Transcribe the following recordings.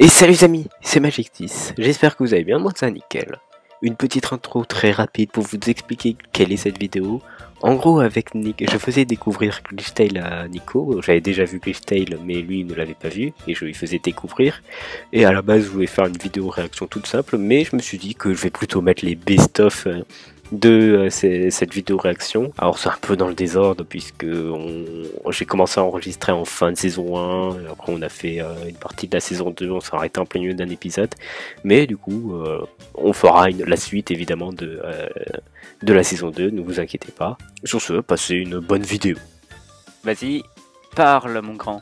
Et salut les amis, c'est Magic10, j'espère que vous allez bien, moi ça nickel. Une petite intro très rapide pour vous expliquer quelle est cette vidéo. En gros avec Nick, je faisais découvrir Glitchtail à Nico, j'avais déjà vu Glitchtail mais lui ne l'avait pas vu et je lui faisais découvrir. Et à la base je voulais faire une vidéo réaction toute simple mais je me suis dit que je vais plutôt mettre les best-of euh, de euh, cette vidéo réaction. Alors c'est un peu dans le désordre puisque j'ai commencé à enregistrer en fin de saison 1, après on a fait euh, une partie de la saison 2, on s'est arrêté en plein milieu d'un épisode, mais du coup euh, on fera la suite évidemment de, de la saison 2, ne vous inquiétez pas. Sur ce, passez une bonne vidéo. Vas-y, parle mon grand.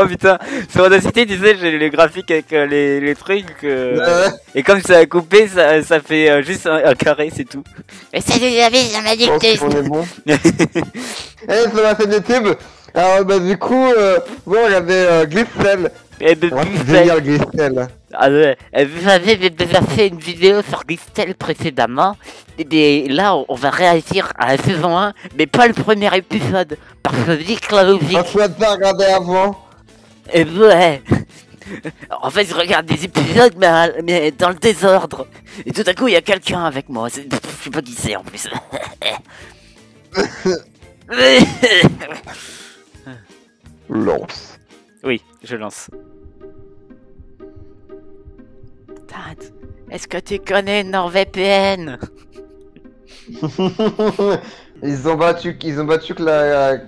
Oh putain, sur Audacity, tu sais, j'ai les graphiques avec euh, les, les, trucs. Euh, et comme ça a coupé, ça, ça fait euh, juste un, carré, c'est tout. Mais salut David, ça m'a dit que On est bon. Eh, ça m'a fait des tubes. Alors, bah, du coup, bon, il y avait Glyphel. Et de Glyphel. Ah ouais, vous avez déjà fait une vidéo sur Glyphel précédemment. Et là, on va réagir à la saison 1, mais pas le premier épisode. Parce que Vic la logique. Parce que pas regarder avant. Et ouais. En fait, je regarde des épisodes, mais, mais dans le désordre. Et tout à coup, il y a quelqu'un avec moi. Je sais pas qui c'est en plus. lance. Oui, je lance. Tad, est-ce que tu connais NordVPN? Ils ont battu, ils ont battu que la...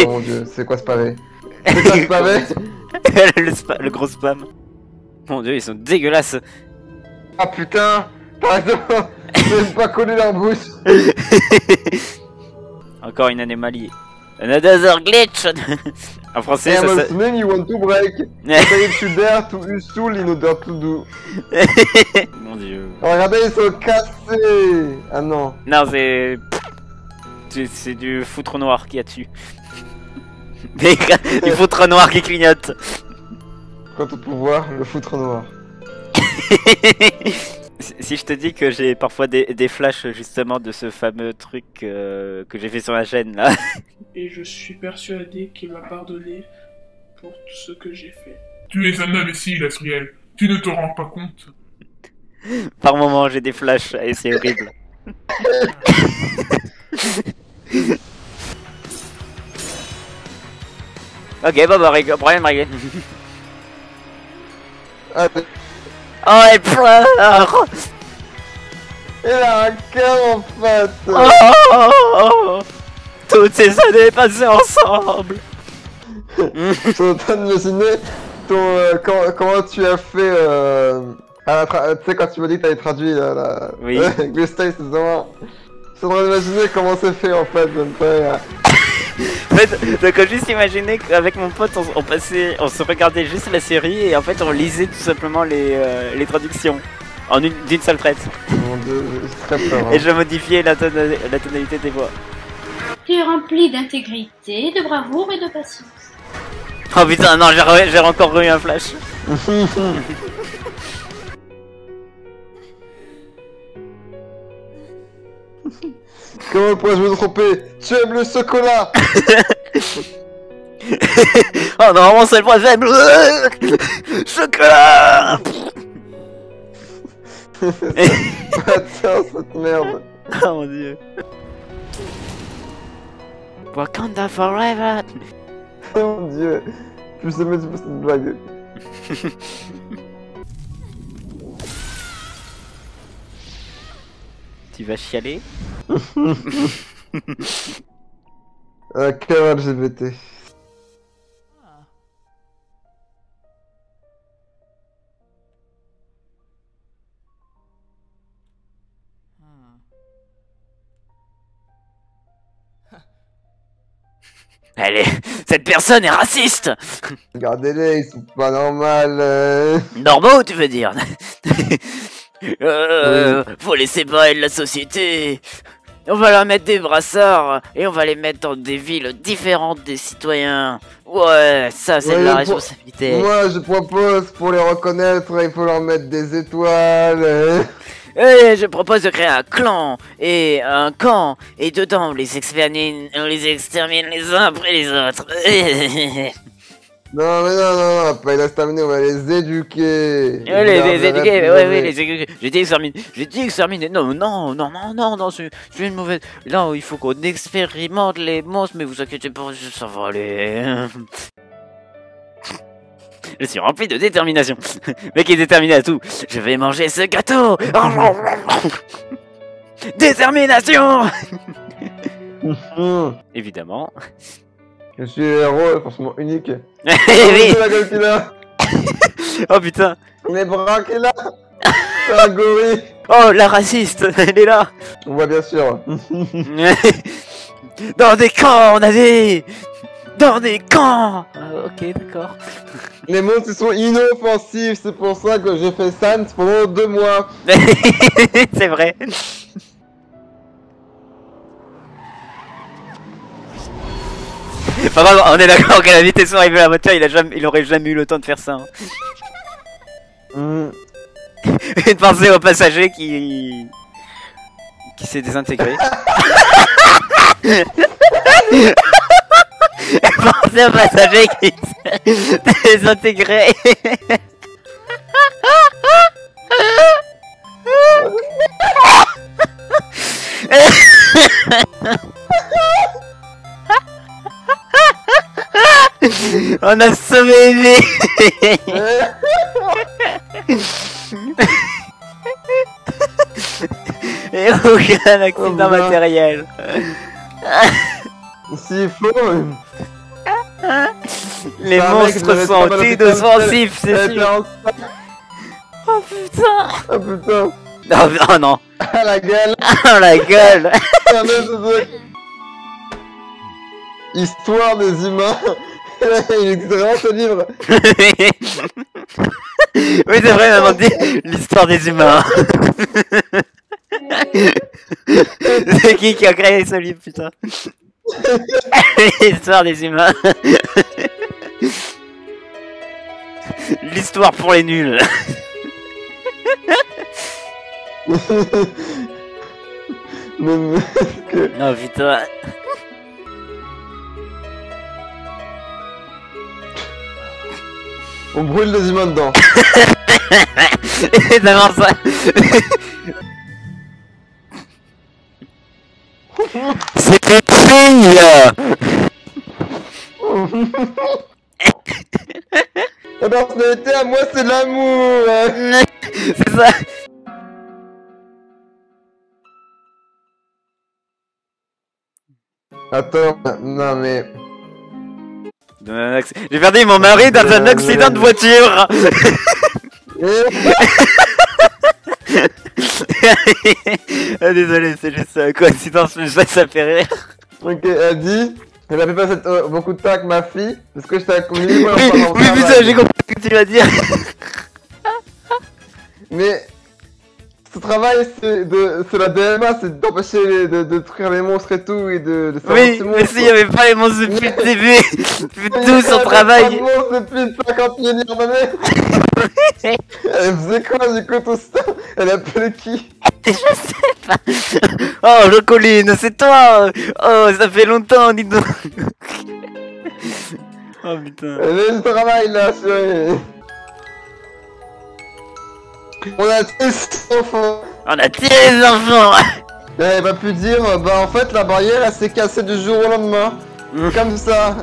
oh mon dieu, c'est quoi ce pavé C'est quoi ce pavé le, le gros spam. Mon dieu, ils sont dégueulasses. Ah putain Pardon J'ai pas connu leur bouche Encore une anomalie. Another glitch En français, hey, ça... ça... you want to break to dare to useful in order to do. Mon dieu. Oh, regardez, ils sont cassés Ah non. Non, c'est... C'est du foutre noir qui a dessus. Du foutre noir qui clignote. Quant au pouvoir, le foutre noir. si je te dis que j'ai parfois des, des, flashs justement de ce fameux truc euh, que j'ai fait sur la chaîne là. Et je suis persuadé qu'il m'a pardonné pour tout ce que j'ai fait. Tu es un imbécile, Asriel. Tu ne te rends pas compte. Par moment, j'ai des flashs et c'est horrible. ok, bah bah, problème réglé. Oh, elle pleure Il a un cœur en fait oh, oh, oh, Toutes ces années passées ensemble Je suis en train d'imaginer ton, euh, comment, comment, tu as fait... Euh, tu sais quand tu m'as dit que t'avais traduit la... la... Oui. Glistage saison 1. Je suis en train d'imaginer comment c'est fait en fait, même pas... En fait, donc juste imaginer qu'avec mon pote, on, passait, on se regardait juste la série et en fait on lisait tout simplement les, euh, les traductions en une d'une seule traite. Mon dieu, très peur, hein. Et je modifiais la, la tonalité des voix. Tu es rempli d'intégrité, de bravoure et de patience. Oh putain, non, j'ai encore eu un flash. Comment pourrais-je me tromper? Tu aimes le chocolat? Oh normalement c'est le point faible. Chocolat Attends cette merde. Oh mon dieu. Wakanda forever. Oh mon dieu. Je sais même pas cette blague Tu vas chialer. Euh, quel LGBT Allez, cette personne est raciste. Regardez-les, ils sont pas normaux euh... Normaux, tu veux dire Euh, faut les séparer de la société. On va leur mettre des brassards et on va les mettre dans des villes différentes des citoyens. Ouais, ça c'est de la responsabilité. Moi je propose pour les reconnaître, il faut leur mettre des étoiles. Eh, je propose de créer un clan et un camp, et dedans on les extermine, on les extermine les uns après les autres. Non, mais non, non, non, pas les exterminer, on va les éduquer. Ouais, les, éduquer, arrêtent ouais, ouais, les éduquer. J'ai dit exterminer, j'ai dit exterminer. Non, non, non, non, non, non, c'est une mauvaise. Là, il faut qu'on expérimente les monstres, mais vous inquiétez pas, ça va aller. Je suis rempli de détermination. Le mec est déterminé à tout. Je vais manger ce gâteau. Détermination Évidemment. Je suis le héros, forcément unique. oui. C'est la gueule qu'il a Oh putain. Les bras qu'il a C'est un gorille Oh, la raciste, elle est là. On voit bien sûr. Dans des camps, on avait Dans des camps Ah, Ok, d'accord. Les monstres ils sont inoffensifs, c'est pour ça que j'ai fait Sans pendant deux mois. C'est vrai. Enfin, vraiment, on est d'accord qu'à la vitesse où arrive la voiture, il, a jamais, il aurait jamais eu le temps de faire ça. hein. Hum, Et de penser au passager qui. qui s'est désintégré. Pensez au passager qui s'est désintégré. On a sauvé. Et aucun accident Oh, matériel. S'il faut. euh, Les un mec monstres devait sont inoffensifs, c'est sûr. Oh putain. Oh putain. Oh, oh non. Ah la gueule. Oh la gueule. Ah, c'est. Histoire des humains. Il existe vraiment ce livre. oui, c'est vrai, maman dit l'histoire des humains. c'est qui qui a créé ce livre, putain L'histoire des humains. L'histoire pour les nuls. Que- Oh putain. On brûle les humains dedans. Évidemment ça. C'est une fille La personnalité à moi c'est l'amour. C'est ça Attends, non mais. J'ai perdu mon mari dans un accident de voiture ah, Désolé, c'est juste une coïncidence, mais ça, ça fait rire. ok, elle dit. Elle a fait passer euh, beaucoup de temps avec ma fille. Parce que j'étais accompagné. Oui, oui, putain, j'ai compris ce que tu vas dire. Mais. Ce travail, c'est de, c'est la DMA, c'est d'empêcher les- de, de détruire les monstres et tout, et de, de savoir Oui, mais s'il y avait pas les monstres depuis le début, depuis Il y tout son avait travail. pas de monstres depuis 50 milliards d'années. Elle faisait quoi du coup tout ça? Elle appelait qui? Je sais pas. Oh, Jocoline, c'est toi. Oh, ça fait longtemps, dis donc. Oh putain. Elle est le travail là, chérie. On a tué cet enfant. On a tué les enfants. Elle avait pas pu dire, bah en fait la barrière elle s'est cassée du jour au lendemain. Mm. Comme ça.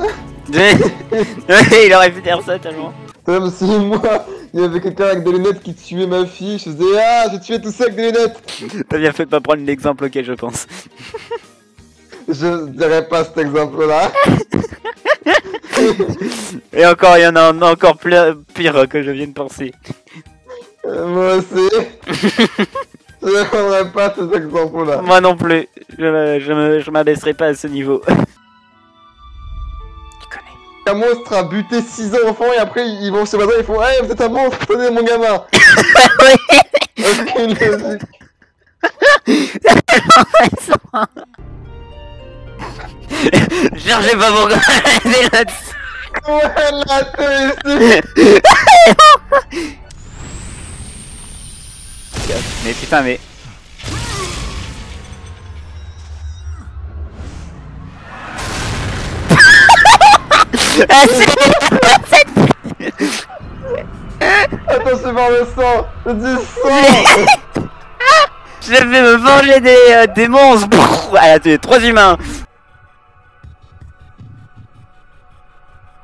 Il aurait pu dire ça tellement. Comme si moi, il y avait quelqu'un avec des lunettes qui tuait ma fille, je faisais ah j'ai tué tout ça avec des lunettes. T'as bien fait de pas prendre l'exemple auquel je pense. Je dirais pas cet exemple là. Et encore, il y en a un encore pire que je viens de penser. Euh, moi aussi. je ne prendrais pas cet exemple là. Moi non plus. Je, je, je m'abaisserai pas à ce niveau. tu connais. Un monstre a buté 6 enfants et après ils vont chez voisin ils font Hey vous êtes un monstre, tenez mon gamin Aucune logique. Cherchez pas là-dessus. Voilà, efficace. Mais putain, mais... Eh, Attends, Je vais me venger des, euh, monstres Elle a tué trois humains.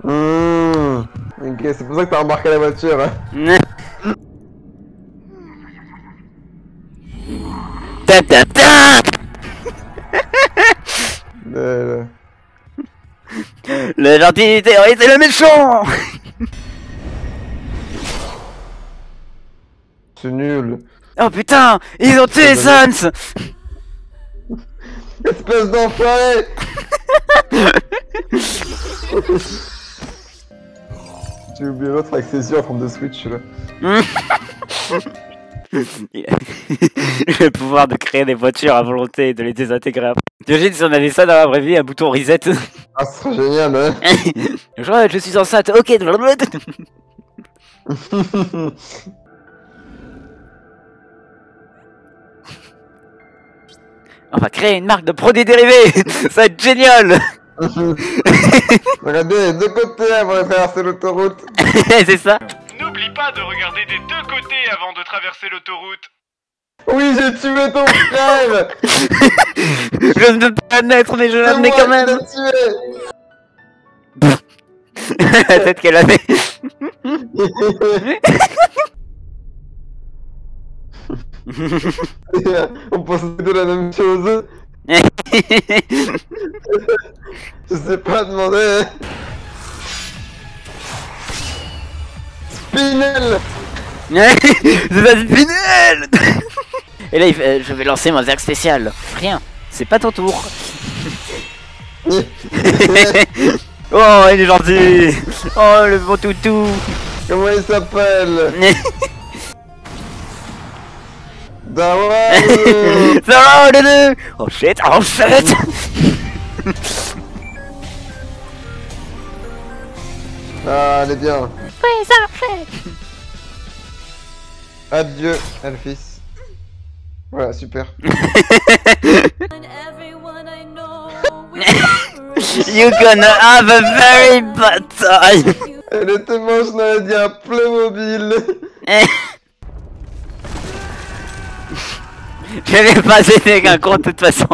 Hmm. Ok, c'est pour ça que t'as embarqué la voiture. Hein. Hein. Euh, Le gentil terroriste et le méchant C'est nul. Oh putain Ils ont tué Sans Espèce d'enfoiré J'ai oublié l'autre avec ses yeux en forme de Switch là. Le pouvoir de créer des voitures à volonté et de les désintégrer. Après. T'imagines si on avait ça dans la vraie vie, un bouton reset. Ah, ce serait génial, hein Je, je suis enceinte, ok. On va créer une marque de produits dérivés. Ça va être génial. Regardez, de côté avant de traverser l'autoroute. C'est ça N'oublie pas de regarder des deux côtés avant de traverser l'autoroute. Oui, j'ai tué ton frère Je ne peux pas admettre, mais je C'est l'admets moi quand qui même l'ai tué La tête qu'elle avait On pense de la même chose. Je sais pas demander. Spinel. C'est pas Spinel. Et là, il fait, euh, je vais lancer mon attaque spécial. Rien, c'est pas ton tour. oh, il est gentil. Oh, le bon toutou. Comment il s'appelle Dawa. Oh shit, oh shit. Ah, elle est bien. Oui, ça fait Adieu, Elfis. Voilà, super. You gonna have a very bad time Elle était moche, on aurait dit un Playmobil. Je vais pas aider qu'un con de toute façon.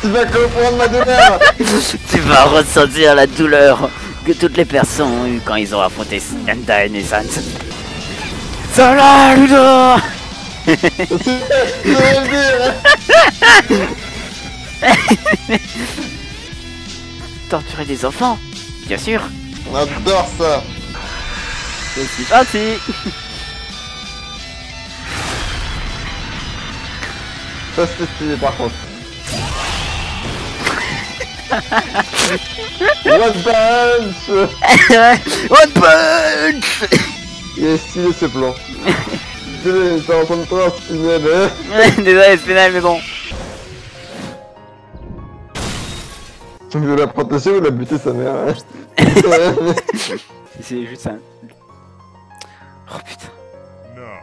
Tu vas comprendre ma douleur. Tu vas ressentir la douleur que toutes les personnes ont eu quand ils ont affronté Splenda et Sans. Salah, Ludo. Torturer des enfants Bien sûr On adore ça. Suis parti Ça c'est stylé par contre. One punch One punch Il est stylé ce plan. Désolé, t'es en train de toi spinel. hein. Désolé, Spinel, mais bon. Tu veux la protéger ou la buter sa mère hein C'est juste un... Oh putain.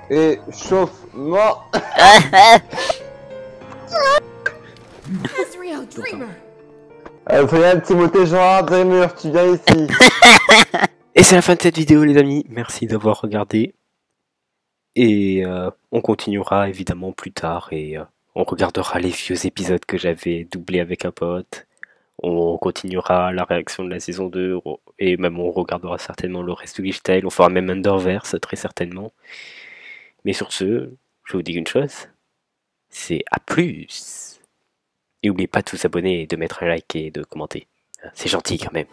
Et chauffement Dreamer. Timothée Dreamer, tu viens ici. Et c'est la fin de cette vidéo les amis, merci d'avoir regardé. Et euh, on continuera évidemment plus tard et euh, on regardera les vieux épisodes que j'avais doublés avec un pote. On continuera la réaction de la saison 2 on- et même on regardera certainement le reste du Style. On fera même Underverse très certainement. Mais sur ce, je vous dis une chose, c'est à plus. Et n'oubliez pas de vous abonner de mettre un like et de commenter. C'est gentil quand même.